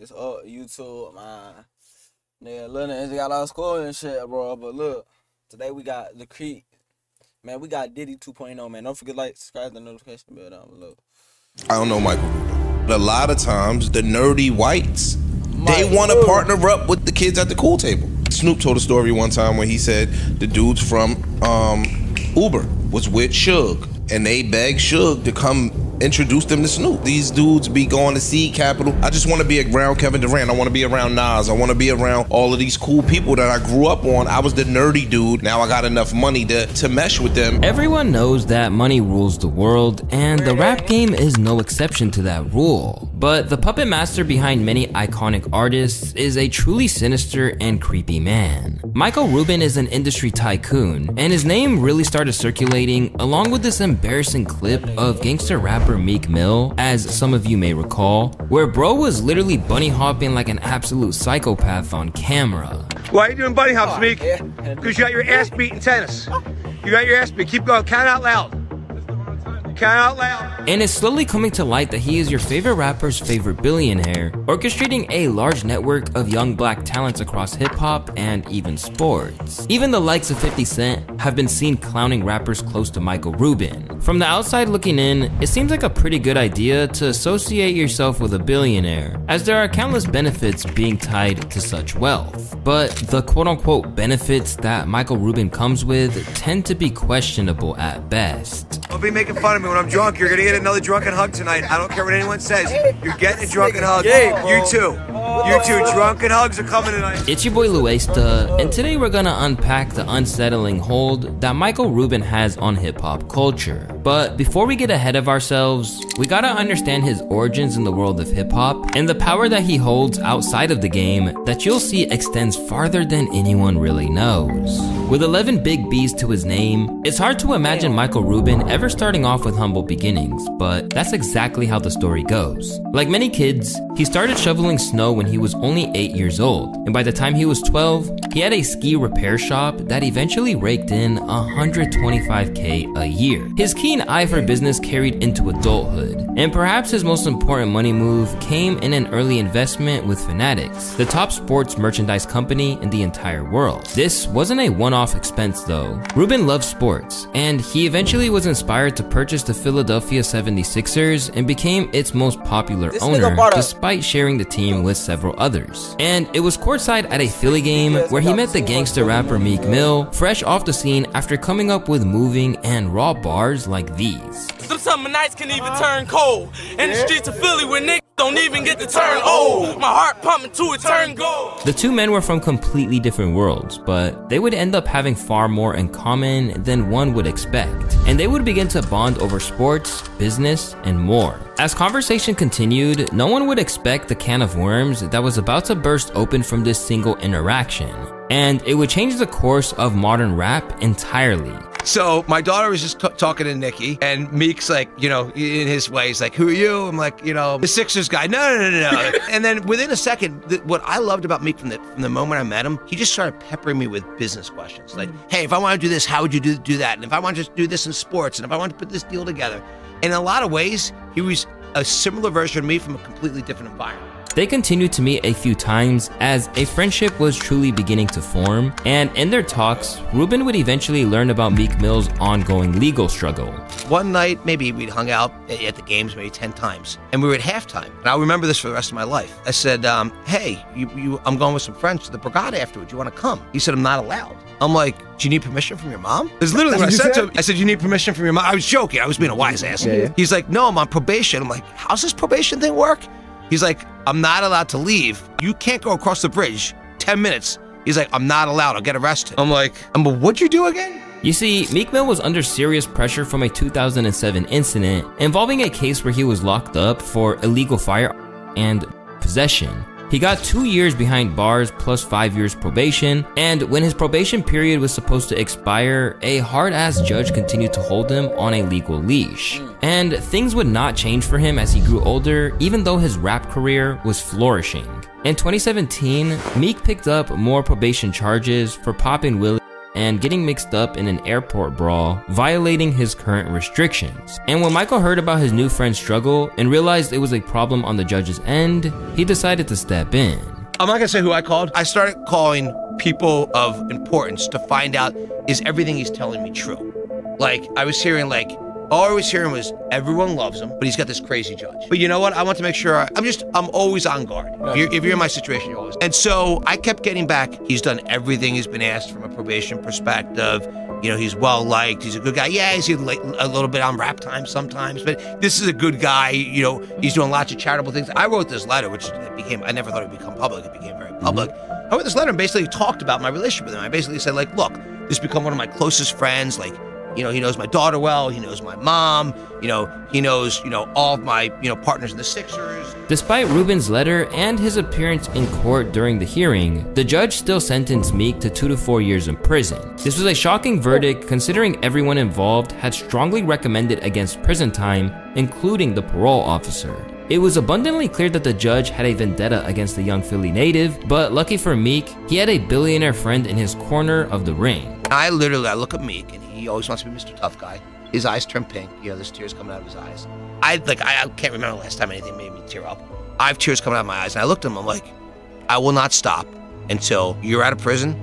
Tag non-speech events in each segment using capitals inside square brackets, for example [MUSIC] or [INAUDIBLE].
It's up YouTube, man. Nigga, Lil Nas got our school and shit, bro. But look, today we got the Creek. Man, we got Diddy 2.0, man. Don't forget to like, subscribe, the notification bell down below. I don't know Michael But a lot of times, the nerdy whites, they want to partner up with the kids at the cool table. Snoop told a story one time when he said the dudes from um, Uber was with Suge, and they begged Suge to come introduce them to Snoop. These dudes be going to Seed Capital. I just want to be around Kevin Durant. I want to be around Nas. I want to be around all of these cool people that I grew up on. I was the nerdy dude. Now I got enough money to, to mesh with them. Everyone knows that money rules the world, and the rap game is no exception to that rule. But the puppet master behind many iconic artists is a truly sinister and creepy man. Michael Rubin is an industry tycoon, and his name really started circulating along with this embarrassing clip of gangster rapper Meek Mill, as some of you may recall, where bro was literally bunny hopping like an absolute psychopath on camera. Why are you doing bunny hops, Meek? Because you got your ass beat in tennis. You got your ass beat. Keep going. Count out loud. Count out loud. And it's slowly coming to light that he is your favorite rapper's favorite billionaire, orchestrating a large network of young black talents across hip hop and even sports. Even the likes of 50 Cent have been seen clowning rappers close to Michael Rubin. From the outside looking in, it seems like a pretty good idea to associate yourself with a billionaire, as there are countless benefits being tied to such wealth. But the quote unquote benefits that Michael Rubin comes with tend to be questionable at best. Don't be making fun of me when I'm drunk. You're gonna get another drunken hug tonight. I don't care what anyone says. You're getting a drunken hug. You too. You too. Drunken hugs are coming tonight. It's your boy Luesta, and today we're gonna unpack the unsettling hold that Michael Rubin has on hip hop culture. But before we get ahead of ourselves, we gotta understand his origins in the world of hip hop and the power that he holds outside of the game that you'll see extends farther than anyone really knows. With 11 big B's to his name, it's hard to imagine Michael Rubin ever starting off with humble beginnings, but that's exactly how the story goes. Like many kids, he started shoveling snow when he was only 8 years old, and by the time he was 12, he had a ski repair shop that eventually raked in 125k a year. His keen eye for business carried into adulthood, and perhaps his most important money move came in an early investment with Fanatics, the top sports merchandise company in the entire world. This wasn't a one-off expense though. Rubin loved sports, and he eventually was inspired to purchase the Philadelphia 76ers and became its most popular This owner despite sharing the team with several others. And it was courtside at a Philly game where he met the gangster rapper Meek Mill, fresh off the scene after coming up with moving and raw bars like these. Some summer nights can even turn cold. In the streets of Philly where niggas don't even get to turn old. My heart pumping to it turn gold. The two men were from completely different worlds, but they would end up having far more in common than one would expect. And they would begin to bond over sports, business, and more. As conversation continued, no one would expect the can of worms that was about to burst open from this single interaction. And it would change the course of modern rap entirely. So my daughter was just talking to Nikki, and Meek's like, you know, in his way, he's like, "Who are you?" I'm like, you know, the Sixers guy. No, no, no, no. [LAUGHS] and then within a second, what I loved about Meek from the from the moment I met him, he just started peppering me with business questions, like, mm. "Hey, if I want to do this, how would you do do that? And if I want to just do this in sports, and if I want to put this deal together." In a lot of ways, he was a similar version of me from a completely different environment. They continued to meet a few times as a friendship was truly beginning to form, and in their talks, Rubin would eventually learn about Meek Mill's ongoing legal struggle. One night, maybe we'd hung out at the games maybe 10 times, and we were at halftime. And I'll remember this for the rest of my life. I said, um, Hey, you, you, I'm going with some friends to the Brigada afterwards. You want to come? He said, I'm not allowed. I'm like, Do you need permission from your mom? It's literally what I said to him. I said, You need permission from your mom. I was joking. I was being a wise ass. He's like, No, I'm on probation. I'm like, How's this probation thing work? He's like, I'm not allowed to leave. You can't go across the bridge 10 minutes. He's like, I'm not allowed. I'll get arrested. I'm like, but what'd you do again? You see, Meek Mill was under serious pressure from a 2007 incident involving a case where he was locked up for illegal fire and possession. He got two years behind bars plus five years probation, and when his probation period was supposed to expire, a hard ass judge continued to hold him on a legal leash. And things would not change for him as he grew older, even though his rap career was flourishing. In 2017, Meek picked up more probation charges for popping Willie and getting mixed up in an airport brawl, violating his current restrictions. And when Michael heard about his new friend's struggle and realized it was a problem on the judge's end, he decided to step in. I'm not gonna say who I called. I started calling people of importance to find out is everything he's telling me true. Like I was hearing like all I was hearing was everyone loves him, but he's got this crazy judge. But you know what? I want to make sure I, am just I'm always on guard. If you're, if you're in my situation, you're always. And so I kept getting back. He's done everything he's been asked from a probation perspective. You know, he's well liked. He's a good guy. Yeah, he's a little bit on rap time sometimes, but this is a good guy. You know, he's doing lots of charitable things. I wrote this letter, which became, I never thought it would become public. It became very public. Mm-hmm. I wrote this letter and basically talked about my relationship with him. I basically said, like, look, this become one of my closest friends. Like, you know, he knows my daughter well. He knows my mom. You know, he knows, you know, all of my, you know, partners in the Sixers. Despite Rubin's letter and his appearance in court during the hearing, the judge still sentenced Meek to two to four years in prison. This was a shocking verdict considering everyone involved had strongly recommended against prison time, including the parole officer. It was abundantly clear that the judge had a vendetta against the young Philly native, but lucky for Meek, he had a billionaire friend in his corner of the ring. I literally, I look at Meek and he always wants to be Mr. Tough Guy. His eyes turn pink. You know, there's tears coming out of his eyes. I like I, I can't remember the last time anything made me tear up. I have tears coming out of my eyes, and I looked at him. I'm like, I will not stop until you're out of prison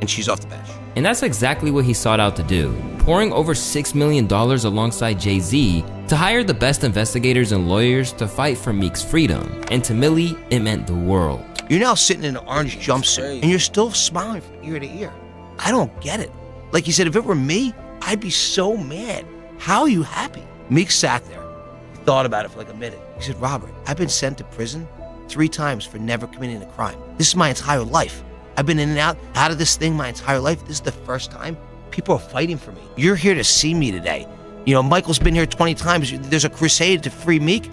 and she's off the bench. And that's exactly what he sought out to do, pouring over $6 million alongside Jay Z to hire the best investigators and lawyers to fight for Meek's freedom. And to Millie, it meant the world. You're now sitting in an orange jumpsuit and you're still smiling from ear to ear. I don't get it. Like he said, if it were me, I'd be so mad. How are you happy? Meek sat there. He thought about it for like a minute. He said, Robert, I've been sent to prison three times for never committing a crime. This is my entire life. I've been in and out, out of this thing my entire life. This is the first time people are fighting for me. You're here to see me today. You know, Michael's been here 20 times. There's a crusade to free Meek.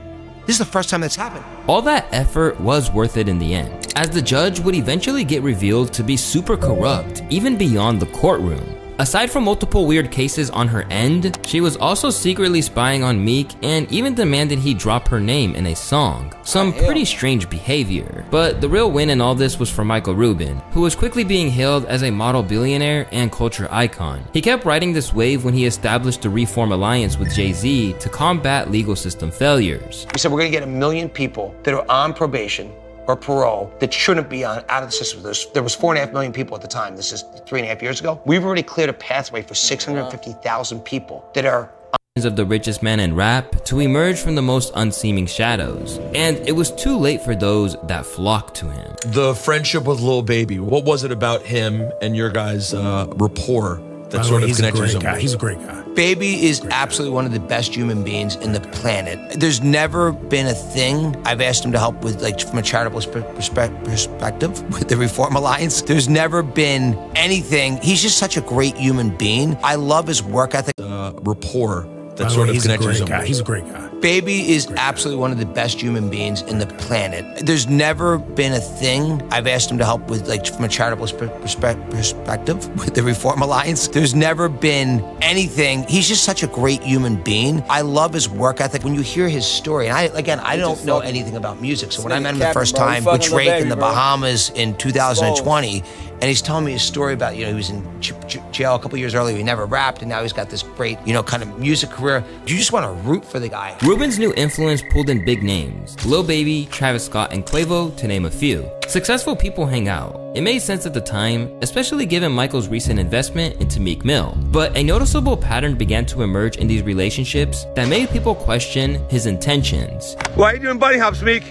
This is the first time that's happened. All that effort was worth it in the end, as the judge would eventually get revealed to be super corrupt, even beyond the courtroom. Aside from multiple weird cases on her end, she was also secretly spying on Meek and even demanded he drop her name in a song. Some pretty strange behavior. But the real win in all this was for Michael Rubin, who was quickly being hailed as a model billionaire and culture icon. He kept riding this wave when he established the Reform Alliance with Jay-Z to combat legal system failures. We said we're gonna get a million people that are on probation or parole that shouldn't be on, out of the system. There's, there was four and a half million people at the time. This is three and a half years ago. We've already cleared a pathway for 650,000 people that are of the richest man in rap to emerge from the most unseeming shadows. And it was too late for those that flocked to him. The friendship with Lil Baby, what was it about him and your guys' uh, rapport that sort of he's connected a great guy. He's a great guy. Baby is absolutely one of the best human beings in the planet. There's never been a thing I've asked him to help with, like from a charitable perspe- perspective [LAUGHS] with the Reform Alliance. There's never been anything. He's just such a great human being. I love his work ethic. Uh, rapport that By the sort way, of he's a connected great guy. He's a great guy. Baby is absolutely one of the best human beings in the planet. There's never been a thing I've asked him to help with, like from a charitable perspe- perspective [LAUGHS] with the Reform Alliance. There's never been anything. He's just such a great human being. I love his work ethic. When you hear his story, and I again, I don't know anything about music, so when I met him the first bro. Time which Drake in the. Bahamas in 2020, and he's telling me a story about you know he was in j- j- jail a couple years earlier. He never rapped, and now he's got this great you know kind of music career. You just want to root for the guy. Rubin's new influence pulled in big names Lil Baby, Travis Scott, and Quavo, to name a few. Successful people hang out. It made sense at the time, especially given Michael's recent investment into Meek Mill. But a noticeable pattern began to emerge in these relationships that made people question his intentions. Why are you doing bunny hops, Meek?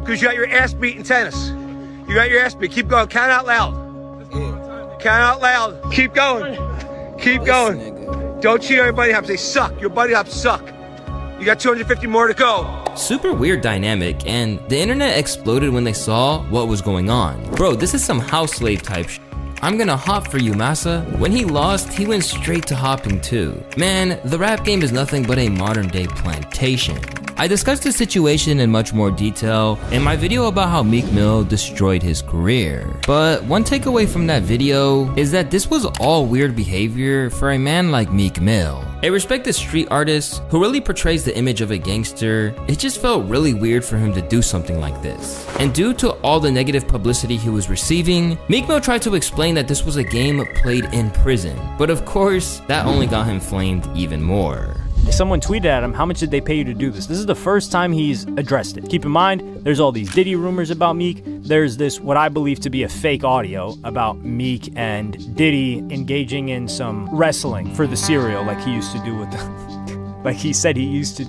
Because you got your ass beat in tennis. You got your ass beat. Keep going. Count out loud. Count out loud. Keep going. Keep going. Don't cheat on your bunny hops. They suck. Your buddy hops suck. You got 250 more to go. Super weird dynamic, and the internet exploded when they saw what was going on. Bro, this is some house slave type sh- I'm gonna hop for you, massa. When he lost, he went straight to hopping too. Man, the rap game is nothing but a modern day plantation. I discussed the situation in much more detail in my video about how Meek Mill destroyed his career. But one takeaway from that video is that this was all weird behavior for a man like Meek Mill. A respected street artist who really portrays the image of a gangster, it just felt really weird for him to do something like this. And due to all the negative publicity he was receiving, Meek Mill tried to explain that this was a game played in prison. But of course, that only got him flamed even more. Someone tweeted at him, How much did they pay you to do this? This is the first time he's addressed it. Keep in mind, there's all these Diddy rumors about Meek. There's this, what I believe to be a fake audio about Meek and Diddy engaging in some wrestling for the cereal, like he used to do with the. [LAUGHS] like he said he used to.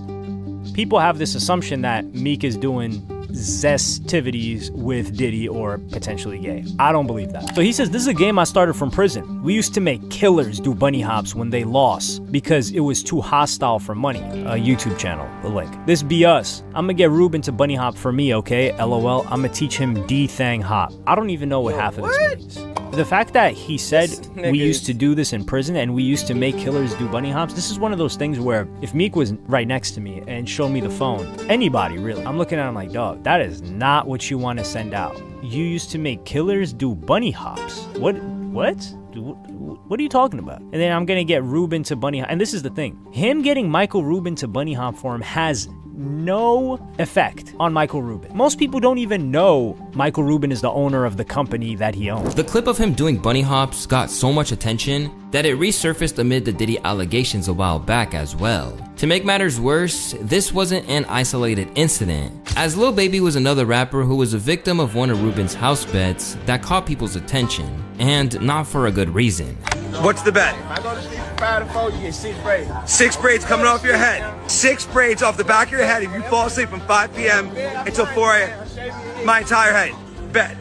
People have this assumption that Meek is doing zestivities with Diddy or potentially gay. I don't believe that. So he says, This is a game I started from prison. We used to make killers do bunny hops when they lost because it was too hostile for money. A YouTube channel, the link. This be us. I'm gonna get Rubin to bunny hop for me, okay? LOL. I'm gonna teach him D Thang hop. I don't even know what half of this means. The fact that he said we used to do this in prison and we used to make killers do bunny hops, this is one of those things where if Meek was right next to me and showed me the phone, anybody really, I'm looking at him like, dog, that is not what you want to send out. You used to make killers do bunny hops. What? What? What are you talking about? And then I'm gonna get Rubin to bunny hop. And this is the thing: him getting Michael Rubin to bunny hop for him has no effect on Michael Rubin. Most people don't even know Michael Rubin is the owner of the company that he owns. The clip of him doing bunny hops got so much attention that it resurfaced amid the Diddy allegations a while back as well. To make matters worse, this wasn't an isolated incident, as Lil Baby was another rapper who was a victim of one of Rubin's house bets that caught people's attention, and not for a good reason. What's the bet? I go to sleep from five to four, you get six braids. Six braids coming off your head. Six braids off the back of your head if you fall asleep from 5 p.m. until 4 a.m. My entire head. Bet.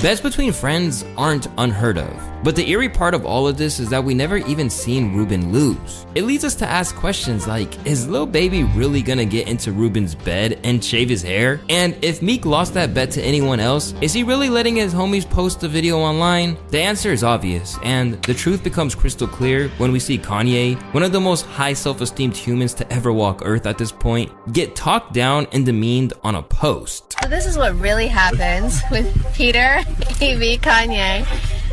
Bets between friends aren't unheard of, but the eerie part of all of this is that we never even seen Rubin lose. It leads us to ask questions like, is Lil Baby really gonna get into Rubin's bed and shave his hair? And if Meek lost that bet to anyone else, is he really letting his homies post the video online? The answer is obvious, and the truth becomes crystal clear when we see Kanye, one of the most high self-esteemed humans to ever walk earth at this point, get talked down and demeaned on a post. So this is what really happens with Peter, [LAUGHS] Amy, Kanye.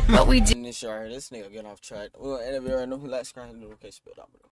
What we do. This shit right here, this nigga get off track. Right now. Who likes subscribe to the below.